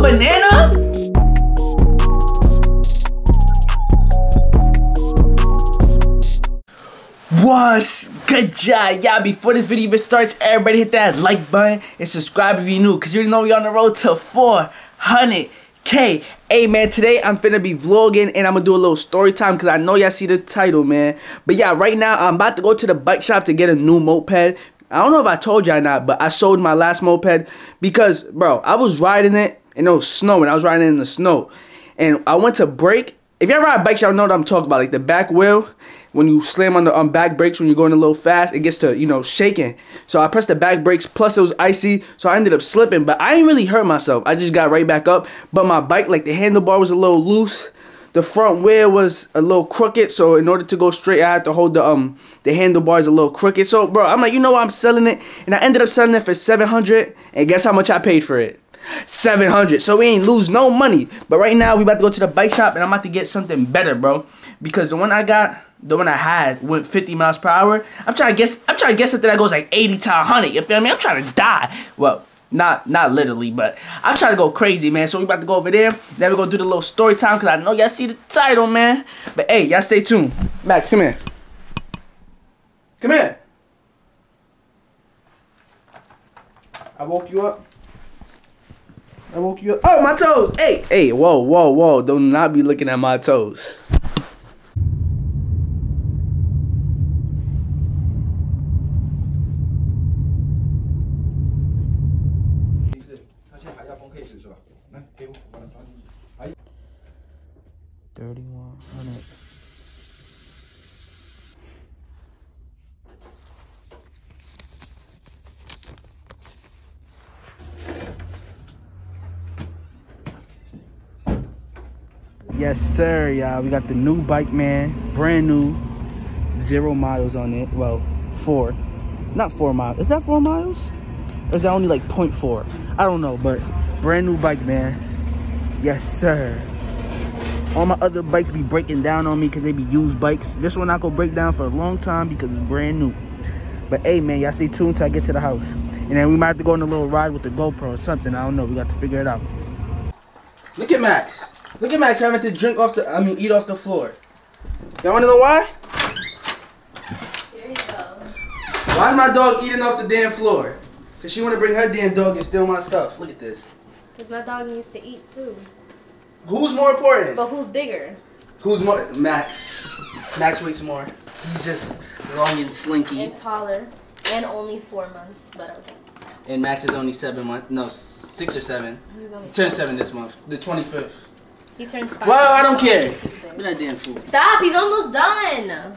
banana? What's good, job? Yeah, before this video even starts, everybody hit that like button and subscribe if you're new, because you know we're on the road to 400k. Hey, man, today I'm finna be vlogging and I'm gonna do a little story time because I know y'all see the title, man. But yeah, right now I'm about to go to the bike shop to get a new moped. I don't know if I told y'all not, but I sold my last moped because, bro, I was riding it and it was snowing. I was riding in the snow. And I went to brake. If you ever ride bikes, y'all know what I'm talking about. Like the back wheel when you slam on the um, back brakes when you're going a little fast, it gets to, you know, shaking. So I pressed the back brakes, plus it was icy, so I ended up slipping. But I didn't really hurt myself. I just got right back up. But my bike, like the handlebar was a little loose. The front wheel was a little crooked, so in order to go straight, I had to hold the um the handlebars a little crooked. So, bro, I'm like, you know what? I'm selling it, and I ended up selling it for 700 and guess how much I paid for it? 700 so we ain't lose no money but right now we about to go to the bike shop and i'm about to get something better bro because the one i got the one I had went 50 miles per hour. I'm trying to guess. I'm trying to guess something that goes like 80 to 100. You feel me? I'm trying to die. Well, not not literally, but I'm trying to go crazy, man. So we about to go over there. Then we're gonna do the little story time because I know y'all see the title, man. But hey, y'all stay tuned. Max, come here. Come here. I woke you up. I woke you up. Oh, my toes. Hey, hey, whoa, whoa, whoa. Do not be looking at my toes. Thirty-one hundred. Yes, sir, y'all. We got the new bike, man. Brand new. Zero miles on it. Well, four. Not four miles. Is that four miles? Or is that only like 0.4? I don't know, but brand new bike, man. Yes, sir. All my other bikes be breaking down on me because they be used bikes. This one not gonna break down for a long time because it's brand new. But hey, man, y'all stay tuned till I get to the house. And then we might have to go on a little ride with the GoPro or something. I don't know. We got to figure it out. Look at Max. Look at Max having to drink off the, I mean, eat off the floor. Y'all wanna know why? Here you go. Why is my dog eating off the damn floor? Cause she wanna bring her damn dog and steal my stuff. Look at this. Because my dog needs to eat too. Who's more important? But who's bigger? Who's more? Max. Max weighs more. He's just long and slinky. And taller. And only four months, but okay. And Max is only seven months. No, six or seven. He's only He turned seven this month. The 25th. He turns five. Well, I don't care. Tuesday. Look at that damn fool. Stop! He's almost done.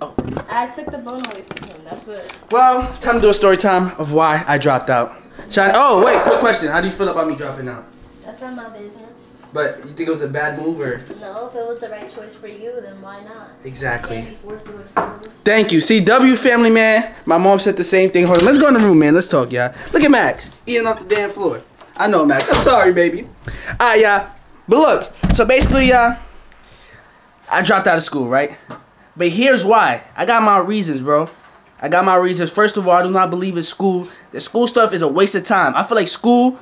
Oh. I took the bone away from him. That's what. Well, it's time to do a story time of why I dropped out. Shine. Oh, wait, quick question. How do you feel about me dropping out? That's not my business. But you think it was a bad move or? No, if it was the right choice for you, then why not? Exactly. Can't be forced to which one. Thank you. See, W family, man. My mom said the same thing. Hold on. Let's go in the room, man. Let's talk, y'all. Look at Max. Eating off the damn floor. I know, Max. I'm sorry, baby. Alright, y'all. But look. So basically, y'all, I dropped out of school, right? But here's why. I got my reasons, bro. I got my reasons. First of all, I do not believe in school. The school stuff is a waste of time. I feel like school,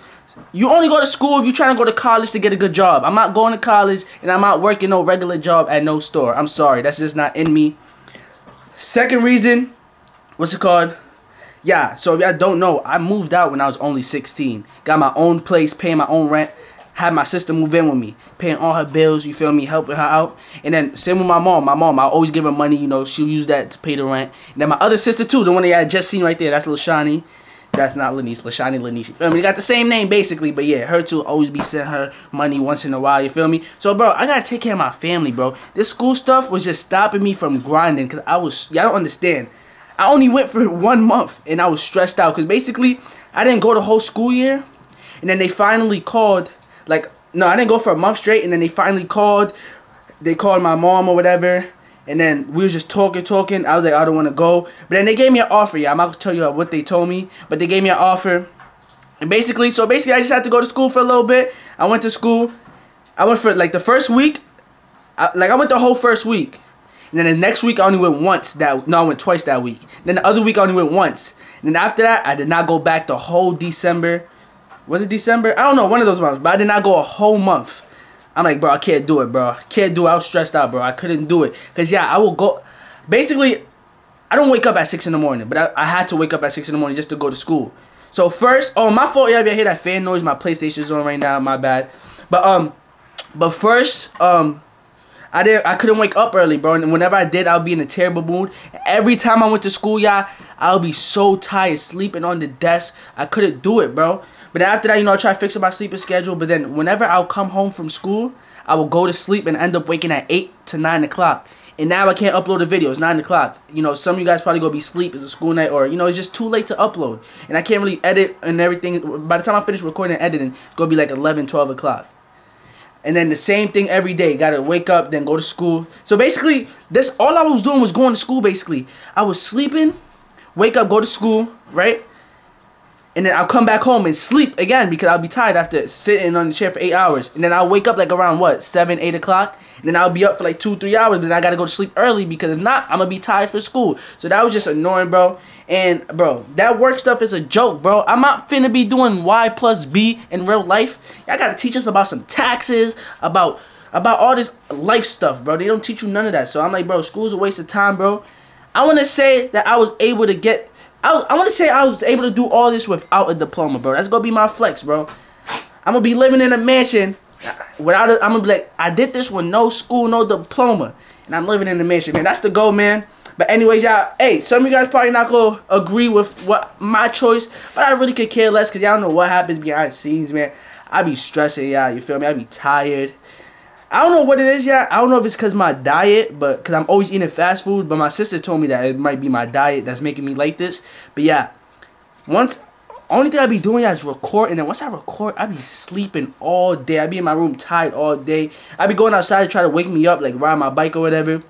you only go to school if you're trying to go to college to get a good job. I'm not going to college and I'm not working no regular job at no store. I'm sorry. That's just not in me. Second reason, what's it called? Yeah, so if y'all don't know, I moved out when I was only 16. Got my own place, paying my own rent. Had my sister move in with me, paying all her bills, you feel me, helping her out. And then same with my mom. My mom, I always give her money, you know, she'll use that to pay the rent. And then my other sister too, the one that I just seen right there, that's little Shani. That's not Lanice, but Shani Lanice. You feel me? They got the same name basically, but yeah, her too always be sending her money once in a while. You feel me? So bro, I gotta take care of my family, bro. This school stuff was just stopping me from grinding because I was, y'all don't understand. I only went for one month and I was stressed out because basically I didn't go the whole school year, and then they finally called. Like no, I didn't go for a month straight, and then they finally called. They called my mom or whatever. And then we was just talking, talking. I was like, I don't want to go. But then they gave me an offer. Yeah, I'm not gonna tell you what they told me, but they gave me an offer. And basically, so basically, I just had to go to school for a little bit. I went to school. I went for like the first week. I, like I went the whole first week. And then the next week, I only went once. That no, I went twice that week. Then the other week, I only went once. And then after that, I did not go back the whole December. Was it December? I don't know, one of those months. But I did not go a whole month. I'm like, bro, I can't do it, bro. Can't do it. I was stressed out, bro. I couldn't do it. Cause yeah, I will go. Basically, I don't wake up at six in the morning, but I, I had to wake up at six in the morning just to go to school. So first, oh my fault, yeah, if you hear that fan noise, my PlayStation's on right now, my bad. But um, but first, um, I didn't, I couldn't wake up early, bro. And whenever I did, I'll be in a terrible mood. Every time I went to school, y'all, I'll be so tired, sleeping on the desk. I couldn't do it, bro. But after that, you know, I try to fix my sleeping schedule. But then whenever I'll come home from school, I will go to sleep and end up waking at 8 to 9 o'clock. And now I can't upload the video. It's 9 o'clock. You know, some of you guys probably going to be asleep. It's a school night or, you know, it's just too late to upload. And I can't really edit and everything. By the time I finish recording and editing, it's going to be like 11, 12 o'clock. And then the same thing every day. Got to wake up, then go to school. So basically, this all I was doing was going to school, basically. I was sleeping, wake up, go to school, right? And then I'll come back home and sleep again because I'll be tired after sitting on the chair for eight hours. And then I'll wake up like around what seven, eight o'clock. And then I'll be up for like two, three hours. But then I gotta go to sleep early because if not, I'm gonna be tired for school. So that was just annoying, bro. And bro, that work stuff is a joke, bro. I'm not finna be doing Y plus B in real life. Y'all gotta teach us about some taxes, about about all this life stuff, bro. They don't teach you none of that. So I'm like, bro, school's a waste of time, bro. I wanna say that I was able to get I, I want to say I was able to do all this without a diploma, bro. That's gonna be my flex, bro. I'm gonna be living in a mansion without. A, I'm gonna be like, I did this with no school, no diploma, and I'm living in a mansion, man. That's the goal, man. But anyways, y'all, hey, some of you guys probably not gonna agree with what my choice, but I really could care less because y'all know what happens behind the scenes, man. I be stressing, y'all. You feel me? I be tired. I don't know what it is yet. I don't know if it's because my diet, but because I'm always eating fast food. But my sister told me that it might be my diet that's making me like this. But yeah, once only thing I be doing is record, and then once I record, I be sleeping all day. I be in my room tired all day. I be going outside to try to wake me up, like ride my bike or whatever.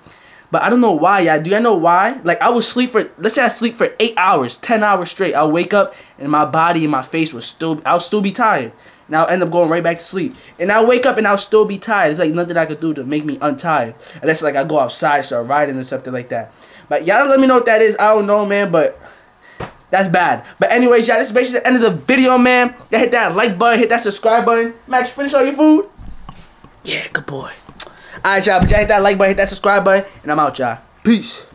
But I don't know why, yeah. Do y'all know why? Like I would sleep for let's say I sleep for eight hours, ten hours straight. I'll wake up and my body and my face will still I'll still be tired and I'll end up going right back to sleep. And I'll wake up and I'll still be tired. It's like nothing I could do to make me untired. Unless like I go outside, start riding or something like that. But y'all let me know what that is. I don't know, man, but that's bad. But anyways, y'all, this is basically the end of the video, man. Y'all hit that like button, hit that subscribe button. Max, finish all your food? Yeah, good boy. Alright, y'all, but y'all hit that like button, hit that subscribe button, and I'm out, y'all. Peace.